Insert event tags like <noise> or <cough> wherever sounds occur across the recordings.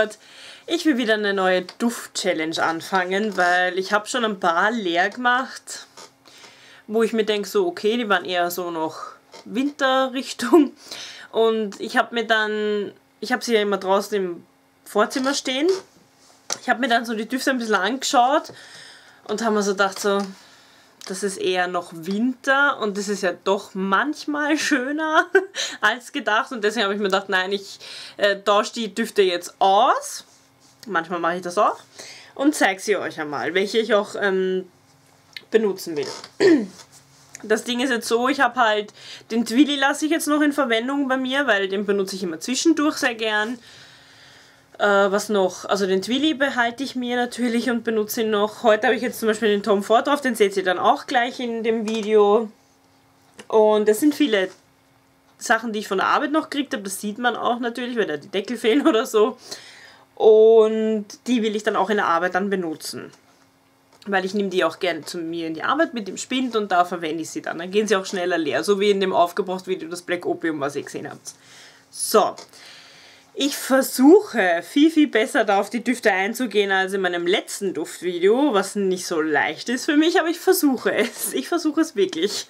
Gott, ich will wieder eine neue Duft-Challenge anfangen, weil ich habe schon ein paar leer gemacht, wo ich mir denke, so okay, die waren eher so noch Winterrichtung. Und ich habe mir dann, ich habe sie ja immer draußen im Vorzimmer stehen. Ich habe mir dann so die Düfte ein bisschen angeschaut und habe mir so gedacht, so, das ist eher noch Winter und das ist ja doch manchmal schöner <laughs> als gedacht. Und deswegen habe ich mir gedacht, nein, ich äh, tausche die Düfte jetzt aus. Manchmal mache ich das auch. Und zeige sie euch einmal, welche ich auch ähm, benutzen will. <clears throat> Das Ding ist jetzt so, ich habe halt den Twilly lasse ich jetzt noch in Verwendung bei mir, weil den benutze ich immer zwischendurch sehr gern. Äh, was noch? Also den Twilly behalte ich mir natürlich und benutze ihn noch. Heute habe ich jetzt zum Beispiel den Tom Ford drauf, den seht ihr dann auch gleich in dem Video. Und es sind viele Sachen, die ich von der Arbeit noch gekriegt habe. Das sieht man auch natürlich, weil da die Deckel fehlen <laughs> oder so. Und die will ich dann auch in der Arbeit dann benutzen. Weil ich nehme die auch gerne zu mir in die Arbeit mit dem Spind und da verwende ich sie dann. Dann gehen sie auch schneller leer. So wie in dem aufgebracht Video das Black Opium, was ihr gesehen habt. So, ich versuche viel, viel besser da auf die Düfte einzugehen als in meinem letzten Duftvideo, was nicht so leicht ist für mich, aber ich versuche es. Ich versuche es wirklich.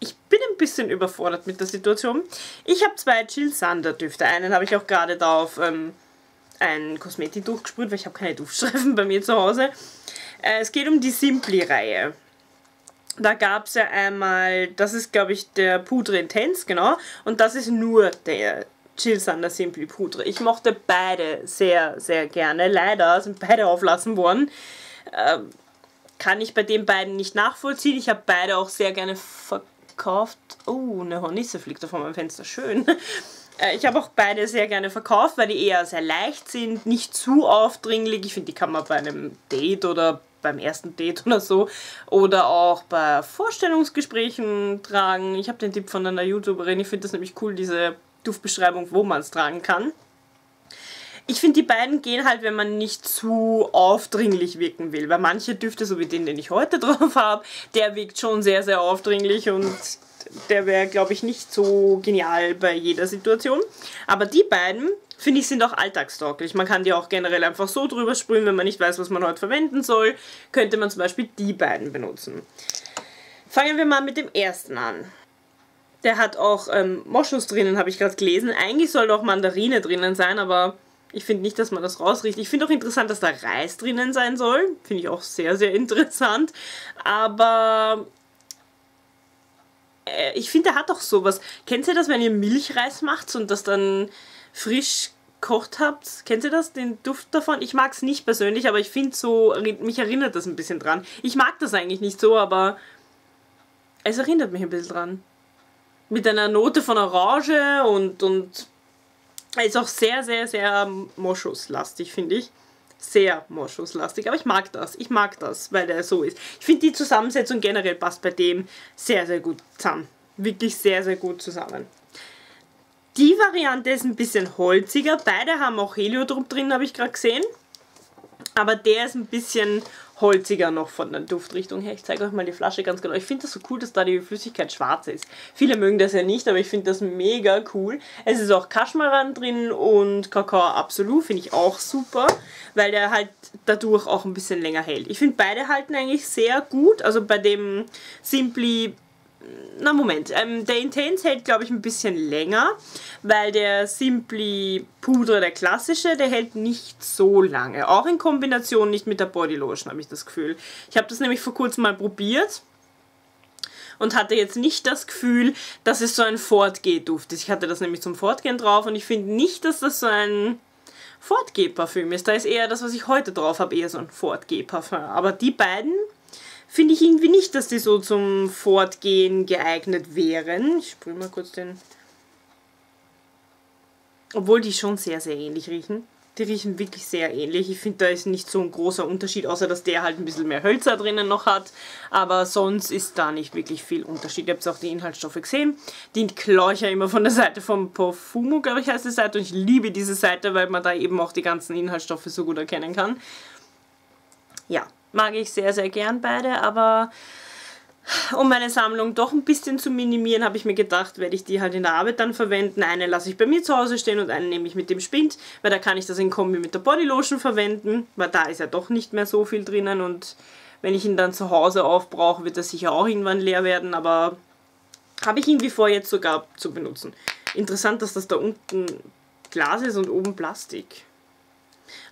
Ich bin ein bisschen überfordert mit der Situation. Ich habe zwei Jill Sander Düfte. Einen habe ich auch gerade da auf ähm, ein Kosmetiktuch gesprüht, weil ich habe keine Duftstreifen bei mir zu Hause. Äh, es geht um die Simply-Reihe. Da gab es ja einmal, das ist glaube ich der Pudre Intense, genau. Und das ist nur der Jill Sander Simply Pudre. Ich mochte beide sehr, sehr gerne. Leider sind beide auflassen worden. Ähm, kann ich bei den beiden nicht nachvollziehen. Ich habe beide auch sehr gerne verkauft. Oh, eine Hornisse fliegt da vor meinem Fenster. Schön. <laughs> Äh, ich habe auch beide sehr gerne verkauft, weil die eher sehr leicht sind, nicht zu aufdringlich. Ich finde, die kann man bei einem Date oder beim ersten Date oder so oder auch bei Vorstellungsgesprächen tragen. Ich habe den Tipp von einer YouTuberin, ich finde das nämlich cool, diese Duftbeschreibung, wo man es tragen kann. Ich finde, die beiden gehen halt, wenn man nicht zu aufdringlich wirken will. Weil manche Düfte, so wie den, den ich heute <laughs> drauf habe, der wirkt schon sehr, sehr aufdringlich und der wäre, glaube ich, nicht so genial bei jeder Situation. Aber die beiden, finde ich, sind auch alltagstauglich. Man kann die auch generell einfach so drüber sprühen, wenn man nicht weiß, was man heute verwenden soll, könnte man zum Beispiel die beiden benutzen. Fangen wir mal mit dem ersten an. Der hat auch ähm, Moschus drinnen, habe ich gerade gelesen. Eigentlich soll doch Mandarine drinnen sein, aber ich finde nicht, dass man das rausriecht. Ich finde auch interessant, dass da Reis drinnen sein soll. Finde ich auch sehr, sehr interessant. Aber äh, ich finde, der hat doch sowas. Kennt ihr das, wenn ihr Milchreis macht und das dann frisch kocht habt? Kennt ihr das, den Duft davon? Ich mag es nicht persönlich, aber ich finde so, mich erinnert das ein bisschen dran. Ich mag das eigentlich nicht so, aber es erinnert mich ein bisschen dran mit einer Note von Orange und, und ist auch sehr, sehr, sehr Moschuslastig, finde ich. Sehr Moschuslastig, aber ich mag das. Ich mag das, weil der so ist. Ich finde die Zusammensetzung generell passt bei dem sehr, sehr gut zusammen. Wirklich sehr, sehr gut zusammen. Die Variante ist ein bisschen holziger. Beide haben auch Heliodruck drin, habe ich gerade gesehen. Aber der ist ein bisschen holziger noch von der Duftrichtung her. Ich zeige euch mal die Flasche ganz genau. Ich finde das so cool, dass da die Flüssigkeit schwarz ist. Viele mögen das ja nicht, aber ich finde das mega cool. Es ist auch Kaschmaran drin und Kakao Absolut finde ich auch super, weil der halt dadurch auch ein bisschen länger hält. Ich finde beide halten eigentlich sehr gut. Also bei dem Simply na Moment, ähm, der Intense hält glaube ich ein bisschen länger, weil der Simply Pudre, der klassische, der hält nicht so lange. Auch in Kombination nicht mit der Body Lotion habe ich das Gefühl. Ich habe das nämlich vor kurzem mal probiert und hatte jetzt nicht das Gefühl, dass es so ein Fortgeh-Duft ist. Ich hatte das nämlich zum Fortgehen drauf und ich finde nicht, dass das so ein Fortgeh-Parfüm ist. Da ist eher das, was ich heute drauf habe, eher so ein Fortgeh-Parfüm. Aber die beiden finde ich irgendwie nicht, dass die so zum Fortgehen geeignet wären. Ich sprühe mal kurz den... Obwohl die schon sehr, sehr ähnlich riechen. Die riechen wirklich sehr ähnlich. Ich finde, da ist nicht so ein großer Unterschied, außer dass der halt ein bisschen mehr Hölzer drinnen noch hat. Aber sonst ist da nicht wirklich viel Unterschied. Ihr habt auch die Inhaltsstoffe gesehen. Die ja immer von der Seite vom Parfumo, glaube ich, heißt die Seite. Und ich liebe diese Seite, weil man da eben auch die ganzen Inhaltsstoffe so gut erkennen kann. Ja, mag ich sehr, sehr gern beide, aber um meine Sammlung doch ein bisschen zu minimieren, habe ich mir gedacht, werde ich die halt in der Arbeit dann verwenden. Eine lasse ich bei mir zu Hause stehen und eine nehme ich mit dem Spind, weil da kann ich das in Kombi mit der Bodylotion verwenden, weil da ist ja doch nicht mehr so viel drinnen und wenn ich ihn dann zu Hause aufbrauche, wird er sicher auch irgendwann leer werden, aber habe ich irgendwie vor, jetzt sogar zu benutzen. Interessant, dass das da unten Glas ist und oben Plastik.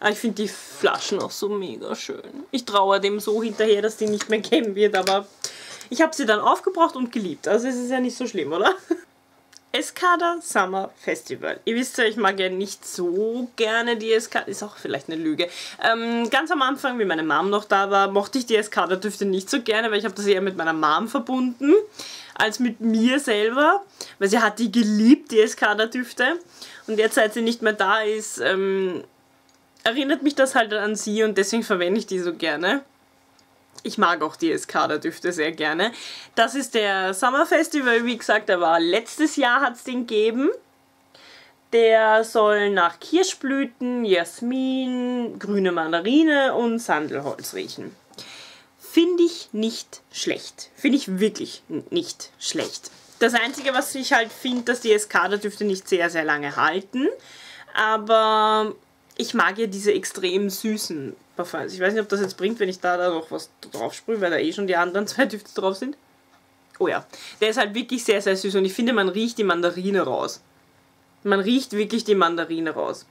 Aber ich finde die Flaschen auch so mega schön. Ich traue dem so hinterher, dass die nicht mehr geben wird, aber ich habe sie dann aufgebraucht und geliebt. Also es ist ja nicht so schlimm, oder? <laughs> Escada Summer Festival. Ihr wisst ja, ich mag ja nicht so gerne die Escada. Ist auch vielleicht eine Lüge. Ähm, ganz am Anfang, wie meine Mom noch da war, mochte ich die Escada-Düfte nicht so gerne, weil ich habe das eher mit meiner Mom verbunden als mit mir selber. Weil sie hat die geliebt, die Escada-Düfte. Und jetzt, seit sie nicht mehr da ist, ähm, erinnert mich das halt an sie und deswegen verwende ich die so gerne. Ich mag auch die Escada-Düfte sehr gerne. Das ist der Summer Festival, wie gesagt, der war letztes Jahr, hat es den gegeben. Der soll nach Kirschblüten, Jasmin, grüne Mandarine und Sandelholz riechen. Finde ich nicht schlecht. Finde ich wirklich nicht schlecht. Das Einzige, was ich halt finde, dass die Escada-Düfte nicht sehr, sehr lange halten. Aber ich mag ja diese extrem süßen Parfums. Ich weiß nicht, ob das jetzt bringt, wenn ich da, da noch was drauf sprühe, weil da eh schon die anderen <laughs> zwei Düfte drauf sind. Oh ja, der ist halt wirklich sehr, sehr süß und ich finde, man riecht die Mandarine raus. Man riecht wirklich die Mandarine raus.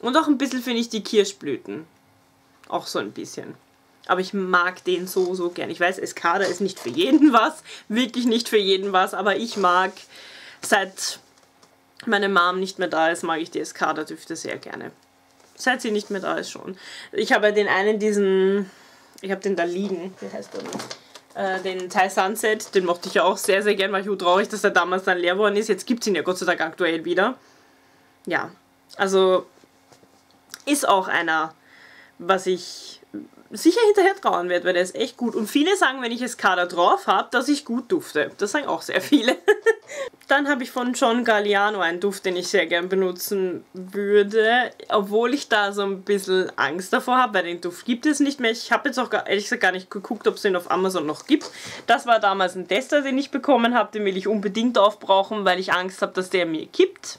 Und auch ein bisschen finde ich die Kirschblüten. Auch so ein bisschen. Aber ich mag den so, so gern. Ich weiß, Escada ist nicht für jeden was. Wirklich nicht für jeden was. Aber ich mag, seit meine Mom nicht mehr da ist, mag ich die Escada-Düfte sehr gerne seit sie nicht mehr da ist schon. Ich habe den einen, diesen, ich habe den da liegen, wie heißt der noch? Äh, den Thai Sunset, den mochte ich ja auch sehr, sehr gern, war ich auch traurig, dass der damals dann leer worden ist. Jetzt gibt es ihn ja Gott sei Dank aktuell wieder. Ja, also ist auch einer, was ich sicher hinterher trauen werde, weil der ist echt gut. Und viele sagen, wenn ich Escada drauf habe, dass ich gut dufte. Das sagen auch sehr viele. <laughs> Dann habe ich von John Galliano einen Duft, den ich sehr gern benutzen würde, obwohl ich da so ein bisschen Angst davor habe, weil den Duft gibt es nicht mehr. Ich habe jetzt auch ehrlich gesagt gar nicht geguckt, ob es den auf Amazon noch gibt. Das war damals ein Tester, den ich bekommen habe, den will ich unbedingt aufbrauchen, weil ich Angst habe, dass der mir kippt.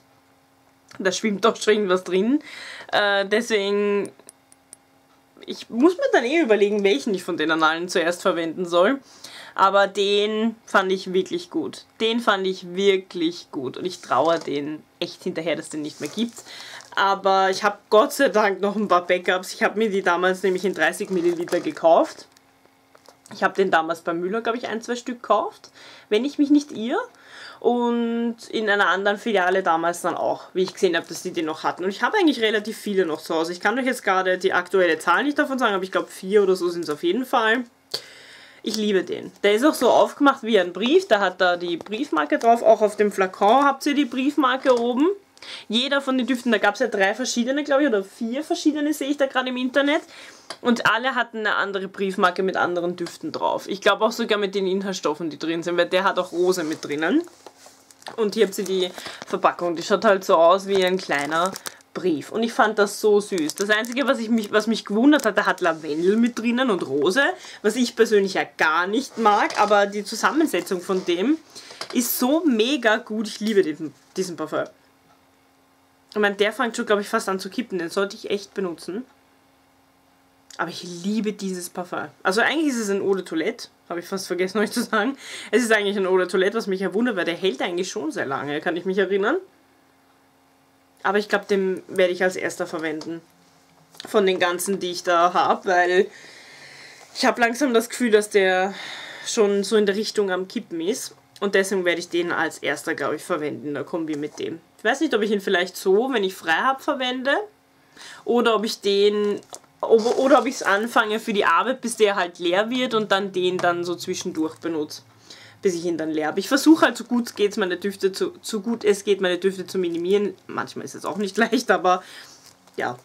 Da schwimmt doch schon irgendwas drin. Äh, deswegen ich muss mir dann eh überlegen, welchen ich von denen allen zuerst verwenden soll. Aber den fand ich wirklich gut. Den fand ich wirklich gut. Und ich traue den echt hinterher, dass den nicht mehr gibt. Aber ich habe Gott sei Dank noch ein paar Backups. Ich habe mir die damals nämlich in 30 Milliliter gekauft. Ich habe den damals bei Müller, glaube ich, ein, zwei Stück gekauft. Wenn ich mich nicht irre und in einer anderen Filiale damals dann auch, wie ich gesehen habe, dass die den noch hatten. Und ich habe eigentlich relativ viele noch zu Hause. Ich kann euch jetzt gerade die aktuelle Zahl nicht davon sagen, aber ich glaube vier oder so sind es auf jeden Fall. Ich liebe den. Der ist auch so aufgemacht wie ein Brief. Da hat da die Briefmarke drauf. Auch auf dem Flakon habt ihr die Briefmarke oben. Jeder von den Düften, da gab es ja drei verschiedene, glaube ich, oder vier verschiedene sehe ich da gerade im Internet. Und alle hatten eine andere Briefmarke mit anderen Düften drauf. Ich glaube auch sogar mit den Inhaltsstoffen, die drin sind, weil der hat auch Rose mit drinnen. Und hier habt ihr die Verpackung. Die schaut halt so aus wie ein kleiner Brief. Und ich fand das so süß. Das Einzige, was, ich mich, was mich gewundert hat, der hat Lavendel mit drinnen und Rose, was ich persönlich ja gar nicht mag, aber die Zusammensetzung von dem ist so mega gut. Ich liebe diesen, diesen Parfum. Ich meine, der fängt schon, glaube ich, fast an zu kippen. Den sollte ich echt benutzen. Aber ich liebe dieses Parfum. Also eigentlich ist es ein Eau de Toilette. Habe ich fast vergessen <laughs> euch zu sagen. Es ist eigentlich ein Eau de Toilette, was mich ja wundert, weil der hält eigentlich schon sehr lange, kann ich mich erinnern. Aber ich glaube, den werde ich als erster verwenden. Von den ganzen, die ich da habe, weil ich habe langsam das Gefühl, dass der schon so in der Richtung am Kippen ist. Und deswegen werde ich den als erster, glaube ich, verwenden in der Kombi mit dem. Ich weiß nicht, ob ich ihn vielleicht so, wenn ich frei habe, verwende. Oder ob ich den oder ob ich es anfange für die Arbeit, bis der halt leer wird und dann den dann so zwischendurch benutze, bis ich ihn dann leer habe. Ich versuche halt so gut es geht, meine Düfte zu, so gut es geht, meine Düfte zu minimieren. Manchmal ist es auch nicht <laughs> leicht, aber ja.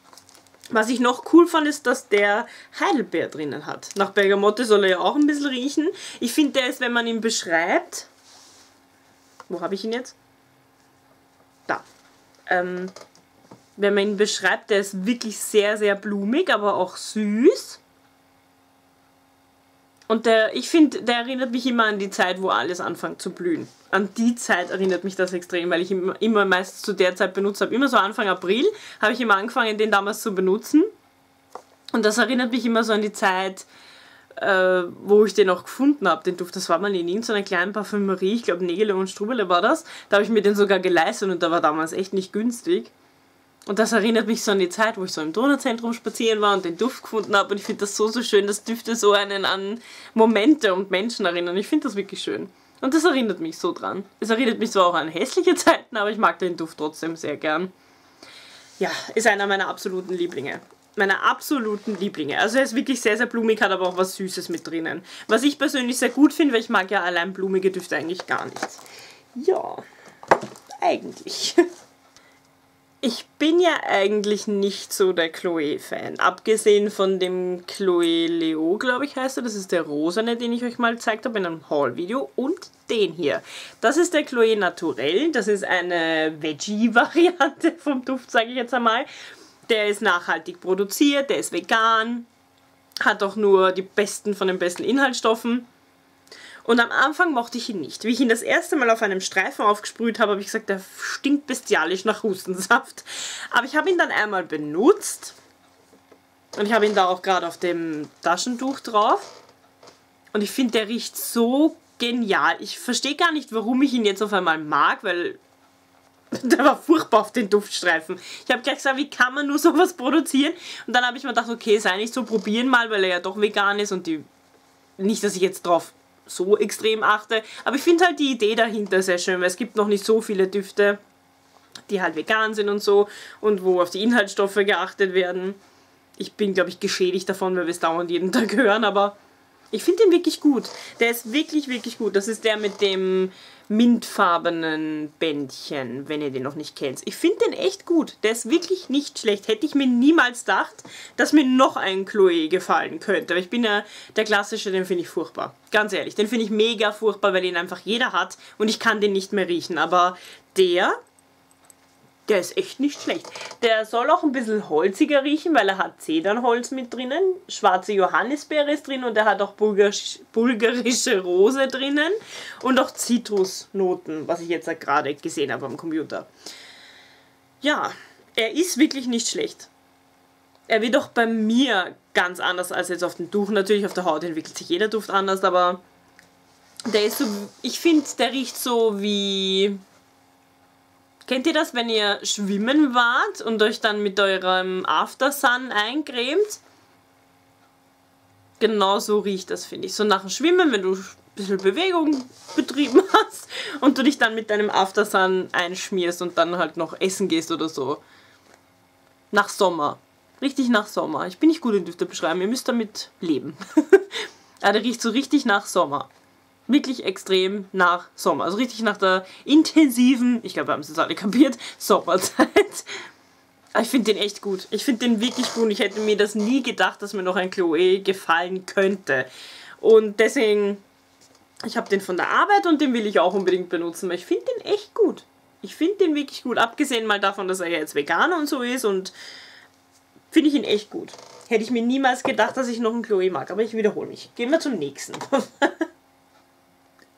Was ich noch cool fand, ist, dass der Heidelbeer drinnen hat. Nach Bergamotte soll er ja auch ein bisschen riechen. Ich finde, der ist, wenn man ihn beschreibt... Wo habe ich ihn jetzt? Da. Ähm, wenn man ihn beschreibt, der ist wirklich sehr, sehr blumig, aber auch süß. Und der, ich finde, der erinnert mich immer an die Zeit, wo alles anfängt zu blühen. An die Zeit erinnert mich das extrem, weil ich immer, immer meistens zu der Zeit benutzt habe. Immer so Anfang April habe ich immer angefangen, den damals zu benutzen. Und das erinnert mich immer so an die Zeit, äh, wo ich den auch gefunden habe, den Duft. Das war mal in irgendeiner kleinen Parfümerie, ich glaube Nägele und Strubele war das. Da habe ich mir den sogar geleistet und der war damals echt nicht günstig. Und das erinnert mich so an die Zeit, wo ich so im Donauzentrum spazieren war und den Duft gefunden habe. Und ich finde das so, so schön, dass Düfte so einen an Momente und Menschen erinnern. Ich finde das wirklich schön. Und das erinnert mich so dran. Es erinnert mich zwar auch an hässliche Zeiten, aber ich mag den Duft trotzdem sehr gern. Ja, ist einer meiner absoluten Lieblinge. Meiner absoluten Lieblinge. Also er ist wirklich sehr, sehr blumig, hat aber auch was Süßes mit drinnen. Was ich persönlich sehr gut finde, weil ich mag ja allein blumige Düfte eigentlich gar nicht. Ja, eigentlich. <laughs> Ich bin ja eigentlich nicht so der Chloe-Fan. Abgesehen von dem Chloe Leo, glaube ich, heißt er. Das ist der rosane, den ich euch mal gezeigt habe in einem Haul-Video. Und den hier. Das ist der Chloe Naturell. Das ist eine Veggie-Variante <laughs> vom Duft, sage ich jetzt einmal. Der ist nachhaltig produziert, der ist vegan, hat auch nur die besten von den besten Inhaltsstoffen. Und am Anfang mochte ich ihn nicht. Wie ich ihn das erste Mal auf einem Streifen aufgesprüht habe, habe ich gesagt, der stinkt bestialisch nach Hustensaft. Aber ich habe ihn dann einmal benutzt. Und ich habe ihn da auch gerade auf dem Taschentuch drauf. Und ich finde, der riecht so genial. Ich verstehe gar nicht, warum ich ihn jetzt auf einmal mag, weil <laughs> der war furchtbar auf den Duftstreifen. Ich habe gleich gesagt, wie kann man nur sowas produzieren? Und dann habe ich mir gedacht, okay, sei nicht so, probieren mal, weil er ja doch vegan ist und die. Nicht, dass ich jetzt drauf so extrem achte. Aber ich finde halt die Idee dahinter sehr schön, weil es gibt noch nicht so viele Düfte, die halt vegan sind und so und wo auf die Inhaltsstoffe geachtet werden. Ich bin, glaube ich, geschädigt davon, weil wir es dauernd jeden Tag <laughs> hören, aber ich finde den wirklich gut. Der ist wirklich, wirklich gut. Das ist der mit dem mintfarbenen Bändchen, wenn ihr den noch nicht kennt. Ich finde den echt gut. Der ist wirklich nicht schlecht. Hätte ich mir niemals gedacht, dass mir noch ein Chloe gefallen könnte. Aber ich bin ja der klassische, den finde ich furchtbar. Ganz ehrlich, den finde ich mega furchtbar, weil ihn einfach jeder hat und ich kann den nicht mehr riechen. Aber der der ist echt nicht schlecht. Der soll auch ein bisschen holziger riechen, weil er hat Zedernholz mit drinnen. Schwarze Johannisbeere ist drin und er hat auch bulgarisch, bulgarische Rose drinnen. Und auch Zitrusnoten, was ich jetzt gerade gesehen habe am Computer. Ja, er ist wirklich nicht schlecht. Er wird auch bei mir ganz anders als jetzt auf dem Tuch. Natürlich auf der Haut entwickelt sich jeder Duft anders, aber der ist so, ich finde, der riecht so wie Kennt ihr das, wenn ihr schwimmen wart und euch dann mit eurem Aftersun eincremt? Genau so riecht das, finde ich. So nach dem Schwimmen, wenn du ein bisschen Bewegung betrieben <laughs> hast und du dich dann mit deinem Aftersun einschmierst und dann halt noch essen gehst oder so. Nach Sommer. Richtig nach Sommer. Ich bin nicht gut in Düfte beschreiben, ihr müsst damit leben. Aber <laughs> der riecht so richtig nach Sommer wirklich extrem nach Sommer. Also richtig nach der intensiven, ich glaube, wir haben es jetzt alle kapiert, Sommerzeit. ich finde den echt gut. Ich finde den wirklich gut. Ich hätte mir das nie gedacht, dass mir noch ein Chloe gefallen könnte. Und deswegen, ich habe den von der Arbeit und den will ich auch unbedingt benutzen, weil ich finde den echt gut. Ich finde den wirklich gut. Abgesehen mal davon, dass er jetzt Veganer und so ist und finde ich ihn echt gut. Hätte ich mir niemals gedacht, dass ich noch einen Chloe mag, aber ich wiederhole mich. Gehen wir zum nächsten. <laughs>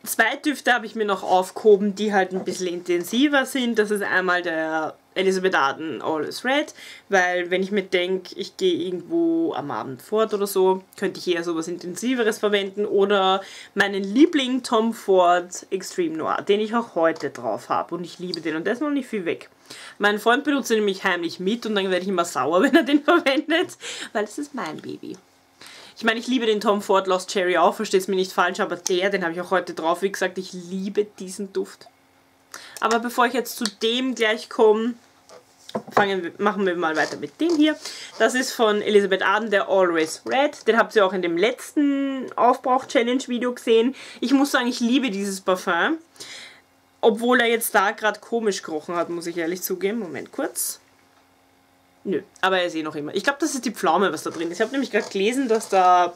Zwei Düfte habe ich mir noch aufgehoben, die halt ein bisschen intensiver sind. Das ist einmal der Elizabeth Arden All is Red, weil wenn ich mir denke, ich gehe irgendwo am Abend fort oder so, könnte ich eher sowas Intensiveres verwenden. Oder meinen Liebling Tom Ford Extreme Noir, den ich auch heute drauf habe und ich liebe den und der ist noch nicht viel weg. Mein Freund benutzt ihn nämlich heimlich mit und dann werde ich immer sauer, <laughs> wenn er den verwendet, weil es ist mein Baby. Ich meine, ich liebe den Tom Ford Lost Cherry auch, versteht es mir nicht falsch, aber der, den habe ich auch heute drauf. Wie gesagt, ich liebe diesen Duft. Aber bevor ich jetzt zu dem gleich komme, fangen, machen wir mal weiter mit dem hier. Das ist von Elizabeth Arden, der Always Red. Den habt ihr auch in dem letzten Aufbrauch-Challenge-Video gesehen. Ich muss sagen, ich liebe dieses Parfum. Obwohl er jetzt da gerade komisch gerochen hat, muss ich ehrlich zugeben. Moment kurz. Nö, aber er ist eh noch immer. Ich glaube, das ist die Pflaume, was da drin ist. Ich habe nämlich gerade gelesen, dass da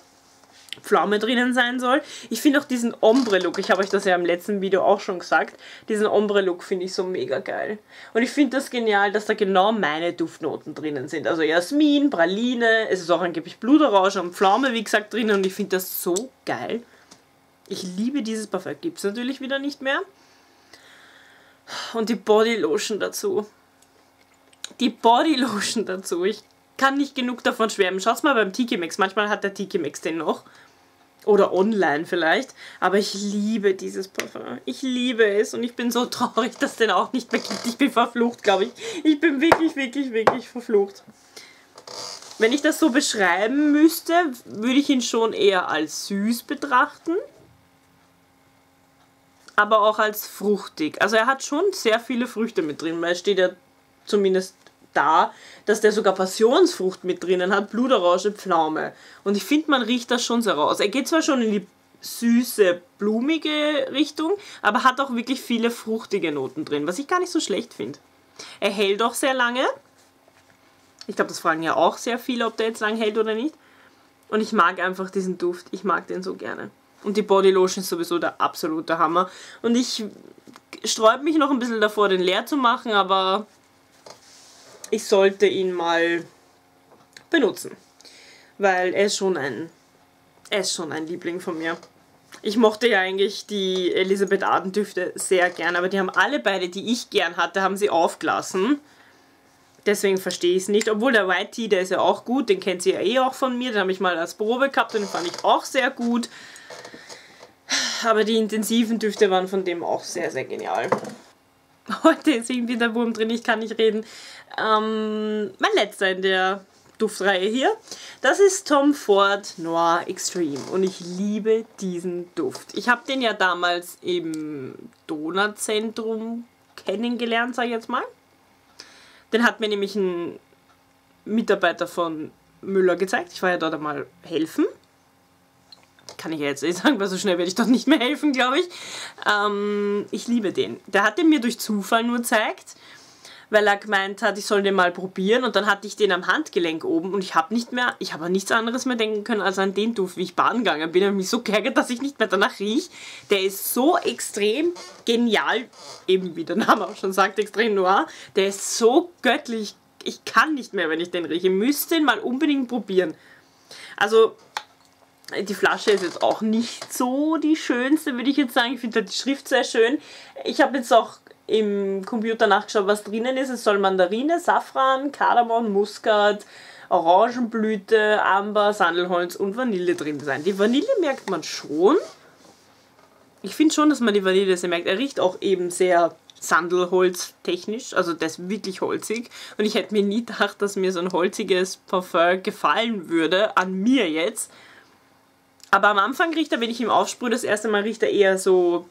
Pflaume drinnen sein soll. Ich finde auch diesen Ombre-Look, ich habe euch das ja im letzten Video auch schon gesagt, diesen Ombre-Look finde ich so mega geil. Und ich finde das genial, dass da genau meine Duftnoten drinnen sind. Also Jasmin, Praline, es ist auch angeblich Blutorange und Pflaume, wie gesagt, drinnen und ich finde das so geil. Ich liebe dieses Parfum. Gibt es natürlich wieder nicht mehr. Und die Bodylotion dazu. Die Bodylotion dazu. Ich kann nicht genug davon schwärmen. Schaut's mal beim Tiki Max. Manchmal hat der Tiki Max den noch. Oder online vielleicht. Aber ich liebe dieses Parfum. Ich liebe es. Und ich bin so traurig, dass den auch nicht mehr gibt. Ich bin verflucht, glaube ich. Ich bin wirklich, wirklich, wirklich verflucht. Wenn ich das so beschreiben müsste, würde ich ihn schon eher als süß betrachten. Aber auch als fruchtig. Also er hat schon sehr viele Früchte mit drin, weil steht ja zumindest da, dass der sogar Passionsfrucht mit drinnen hat, Blutorange, Pflaume. Und ich finde, man riecht das schon sehr raus. Er geht zwar schon in die süße, blumige Richtung, aber hat auch wirklich viele fruchtige Noten drin, was ich gar nicht so schlecht finde. Er hält auch sehr lange. Ich glaube, das fragen ja auch sehr viele, ob der jetzt lang hält oder nicht. Und ich mag einfach diesen Duft. Ich mag den so gerne. Und die Bodylotion ist sowieso der absolute Hammer. Und ich sträube mich noch ein bisschen davor, den leer zu machen, aber ich sollte ihn mal benutzen. Weil er ist schon ein, er ist schon ein Liebling von mir. Ich mochte ja eigentlich die Elisabeth Arden Düfte sehr gern, aber die haben alle beide, die ich gern hatte, haben sie aufgelassen. Deswegen verstehe ich es nicht. Obwohl der White Tea, der ist ja auch gut, den kennt sie ja eh auch von mir. Den habe ich mal als Probe gehabt und den fand ich auch sehr gut. Aber die intensiven Düfte waren von dem auch sehr, sehr genial. <laughs> Heute ist irgendwie der Wurm drin, ich kann nicht reden. Ähm, mein letzter in der Duftreihe hier. Das ist Tom Ford Noir Extreme und ich liebe diesen Duft. Ich habe den ja damals im Donauzentrum kennengelernt, sage ich jetzt mal. Den hat mir nämlich ein Mitarbeiter von Müller gezeigt. Ich war ja dort einmal helfen kann ich ja jetzt eh sagen, weil so schnell werde ich doch nicht mehr helfen, glaube ich. Ähm, ich liebe den. Der hat den mir durch Zufall nur gezeigt, weil er gemeint hat, ich soll den mal probieren und dann hatte ich den am Handgelenk oben und ich habe nicht mehr, ich habe an nichts anderes mehr denken können als an den Duft, wie ich baden gegangen bin. Ich mich so geärgert, dass ich nicht mehr danach rieche. Der ist so extrem genial, eben wie der Name auch schon sagt, extrem noir. Der ist so göttlich. Ich kann nicht mehr, wenn ich den rieche. Ich müsste ihn mal unbedingt probieren. Also die Flasche ist jetzt auch nicht so die schönste, würde ich jetzt sagen. Ich finde halt die Schrift sehr schön. Ich habe jetzt auch im Computer nachgeschaut, was drinnen ist. Es soll Mandarine, Safran, Kardamom, Muskat, Orangenblüte, Amber, Sandelholz und Vanille drin sein. Die Vanille merkt man schon. Ich finde schon, dass man die Vanille sehr merkt. Er riecht auch eben sehr Sandelholz technisch, also das ist wirklich holzig. Und ich hätte mir nie gedacht, dass mir so ein holziges Parfum gefallen würde, an mir jetzt. Aber am Anfang riecht er, wenn ich ihm aufsprühe, das erste Mal riecht er eher so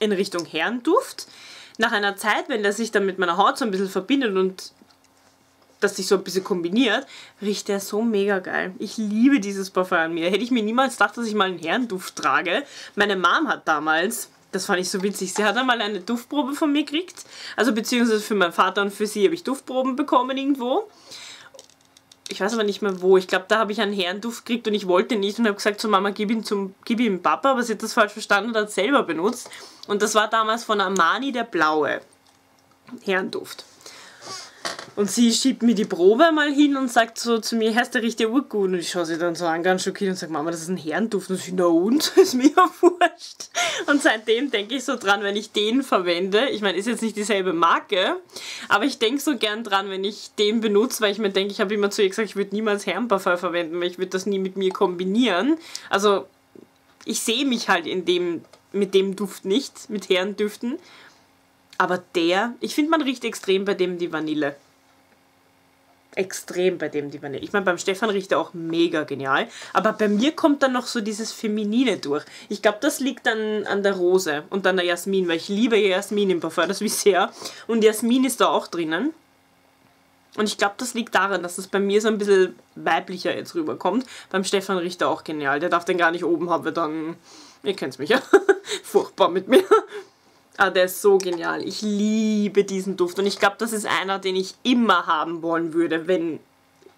in Richtung Herrenduft. Nach einer Zeit, wenn er sich dann mit meiner Haut so ein bisschen verbindet und das sich so ein bisschen kombiniert, riecht er so mega geil. Ich liebe dieses Parfum an mir. Hätte ich mir niemals gedacht, dass ich mal einen Herrenduft trage. Meine Mom hat damals, das fand ich so witzig, sie hat einmal eine Duftprobe von mir gekriegt. Also beziehungsweise für meinen Vater und für sie habe ich Duftproben bekommen irgendwo ich weiß aber nicht mehr wo. Ich glaube, da habe ich einen Herrenduft gekriegt und ich wollte nicht und habe gesagt zu Mama, gib ihn zum, gib ihm Papa, aber sie hat das falsch verstanden und hat selber benutzt. Und das war damals von Armani der blaue Herrenduft. Und sie schiebt mir die Probe mal hin und sagt so zu mir, heißt der riecht ja urgut. Und ich schaue sie dann so an, ganz schockiert und sage, Mama, das ist ein Herrenduft. Und sie, na und? ist mir ja <laughs> wurscht. Und seitdem denke ich so dran, wenn ich den verwende. Ich meine, ist jetzt nicht dieselbe Marke, aber ich denke so gern dran, wenn ich den benutze, weil ich mir denke, ich habe immer zu ihr gesagt, ich würde niemals Herrenparfum verwenden, weil ich würde das nie mit mir kombinieren. Also, ich sehe mich halt in dem, mit dem Duft nicht, mit Herrendüften. Aber der, ich finde, man riecht extrem bei dem die Vanille extrem bei dem die Vanille. Ich meine, beim Stefan riecht er auch mega genial. Aber bei mir kommt dann noch so dieses Feminine durch. Ich glaube, das liegt dann an der Rose und an der Jasmin, weil ich liebe Jasmin im Parfum, das wie sehr. Und Jasmin ist da auch drinnen. Und ich glaube, das liegt daran, dass es bei mir so ein bisschen weiblicher jetzt rüberkommt. Beim Stefan riecht er auch genial. Der darf den gar nicht oben haben, wir dann. Ihr kennt mich ja. <laughs> Furchtbar mit mir. Ah, der ist so genial. Ich liebe diesen Duft und ich glaube, das ist einer, den ich immer haben wollen würde, wenn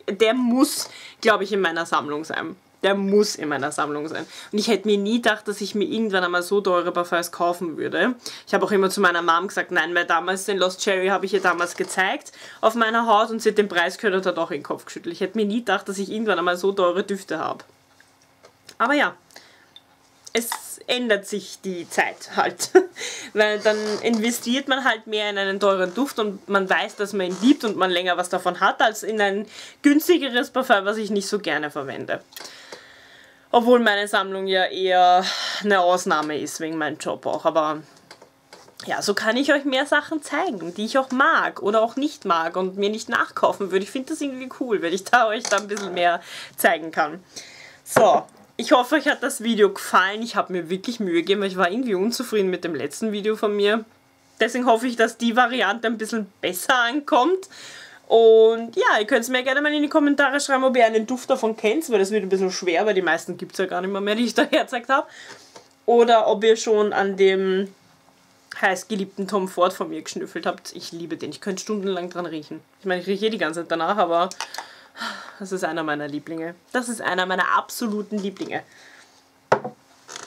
der muss, glaube ich, in meiner Sammlung sein. Der muss in meiner Sammlung sein. Und ich hätte mir nie gedacht, dass ich mir irgendwann einmal so teure Parfums kaufen würde. Ich habe auch immer zu meiner Mom gesagt, nein, weil damals den Lost Cherry habe ich ihr damals gezeigt auf meiner Haut und sie hat den Preis gehört und hat auch in den Kopf geschüttelt. Ich hätte mir nie gedacht, dass ich irgendwann einmal so teure Düfte habe. Aber ja, es ändert sich die Zeit halt. <laughs> Weil dann investiert man halt mehr in einen teuren Duft und man weiß, dass man ihn liebt und man länger was davon hat, als in ein günstigeres Parfum, was ich nicht so gerne verwende. Obwohl meine Sammlung ja eher eine Ausnahme ist, wegen meinem Job auch. Aber ja, so kann ich euch mehr Sachen zeigen, die ich auch mag oder auch nicht mag und mir nicht nachkaufen würde. Ich finde das irgendwie cool, wenn ich da euch da ein bisschen mehr zeigen kann. So, ich hoffe, euch hat das Video gefallen. Ich habe mir wirklich Mühe gegeben, weil ich war irgendwie unzufrieden mit dem letzten Video von mir. Deswegen hoffe ich, dass die Variante ein bisschen besser ankommt. Und ja, ihr könnt es mir gerne mal in die Kommentare schreiben, ob ihr einen Duft davon kennt, weil das wird ein bisschen schwer, weil die meisten gibt es ja gar nicht mehr, mehr, die ich da <laughs> hergezeigt habe. Oder ob ihr schon an dem heißgeliebten Tom Ford von mir geschnüffelt habt. Ich liebe den. Ich könnte stundenlang dran riechen. Ich meine, ich rieche eh die ganze Zeit danach, aber das ist einer meiner Lieblinge. Das ist einer meiner absoluten Lieblinge.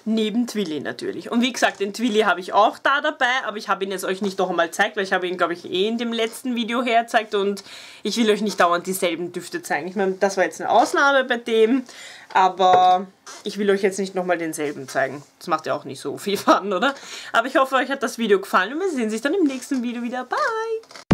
Neben Twilly natürlich. Und wie gesagt, den Twilly habe ich auch da dabei, aber ich habe ihn jetzt euch nicht noch einmal gezeigt, weil ich habe ihn, glaube ich, eh in dem letzten Video hergezeigt und ich will euch nicht dauernd dieselben Düfte zeigen. Ich meine, das war jetzt eine Ausnahme bei dem, aber ich will euch jetzt nicht nochmal denselben zeigen. Das macht ja auch nicht so viel <laughs> Fun, oder? Aber ich hoffe, euch hat das Video gefallen und wir sehen sich dann im nächsten Video wieder. Bye!